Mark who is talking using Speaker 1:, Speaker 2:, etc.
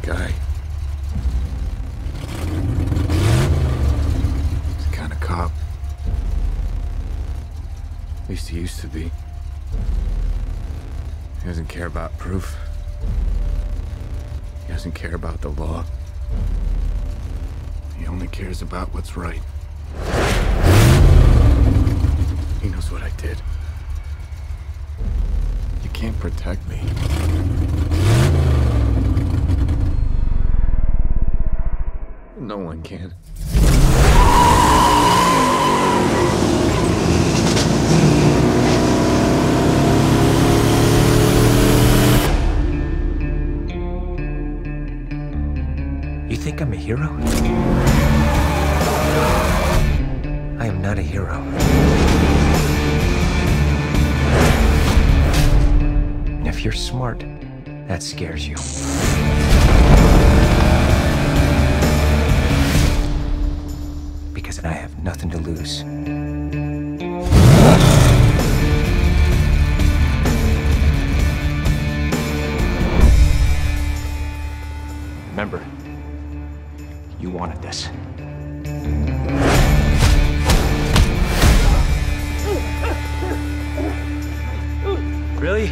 Speaker 1: guy. He's the kind of cop. At least he used to be. He doesn't care about proof. He doesn't care about the law. He only cares about what's right. He knows what I did. You can't protect me. No one can.
Speaker 2: You think I'm a hero? I am not a hero. If you're smart, that scares you. Have nothing to lose. Remember, you wanted this. Really?